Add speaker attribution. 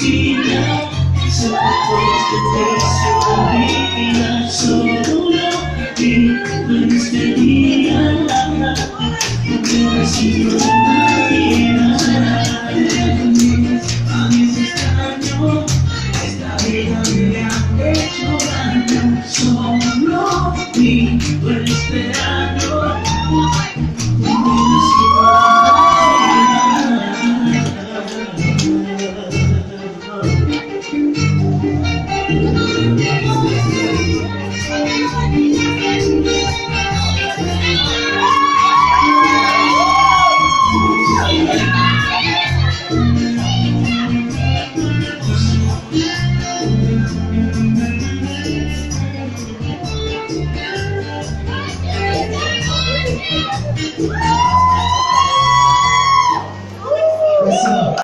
Speaker 1: now So I close the door so maybe not so long that we are We'll never see in my ear Woo!